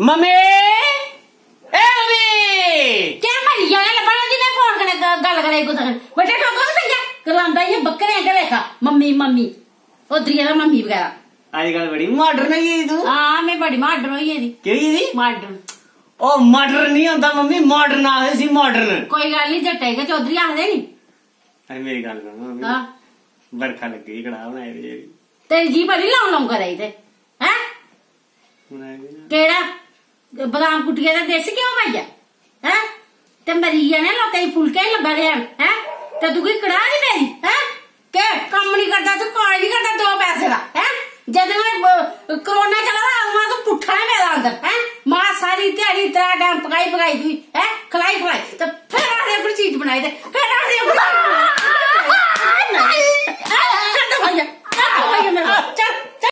Mummy! ਏ mummy! ਕਿਆ ਮਰੀ ਜਾਣੇ ਲੱਭਣਾ ਜੀ ਨੇ ਫੋਨ ਕਰੇ ਗ- ਗੱਲ ਕਰੇ ਕੁਛ। ਬੇਟੇ ਠੋਕੋ ਨਾ ਸੰਜਾ ਕਲਾਂਦਾ ਇਹ ਬੱਕਰੇ ਕੇ ਵੇਖਾ। Mummy mummy. ਉਧਰੀ ਦਾ ਮੰਮੀ ਵਗੈਰਾ। ਅੱਜ ਕੱਲ ਬੜੀ ਮਾਡਰਨ ਹੈ ਤੂੰ। ਹਾਂ ਮੈਂ ਬੜੀ ਮਾਡਰ ਹੋਈ ਇਹਦੀ। ਕਿਹੜੀ ਦੀ ਮਾਡਰ ਉਹ ਮਾਡਰਨ ਨਹੀਂ ਹੁੰਦਾ ਮੰਮੀ ਮਾਡਰਨ ਆਏ ਸੀ ਮਾਡਰਨ ਕੋਈ ਗੱਲ ਨਹੀਂ ਜੱਟੇ ਕੇ ਚੌਧਰੀ ਆਖਦੇ ਨਹੀਂ ਅਰੇ ਮੇਰੀ ਗੱਲ ਸੁਣ ਮੰਮੀ। ਹਾਂ। ਬਰਖਾ ਲੱਗੀ ਕੜਾ ਬਣਾਏ ਵੀ ਤੇਰੀ ਜੀ ਬੜੀ ਲਾਉਂ ਲਾਉਂ ਕਰਾਈ ਤੇ। ਹੈ? ਬਣਾਏ ਵੀ ਨਾ ਕਿਹੜਾ? बदाम कुटिया का देसी घ्यो पाइया है ते मरी जाने लोग फुलके लगा दे है ते तू कोई कड़ा नहीं मेरी है के कम नहीं करता तू कॉल नहीं करता दो पैसे का है जद मैं कोरोना चला रहा उ तो पुठा नहीं मेरा अंदर है माँ सारी ध्याड़ी त्रै टाइम पकई पकई हुई है खिलाई खिलाई तो फिर आने पर चीज़ बनाई दे फिर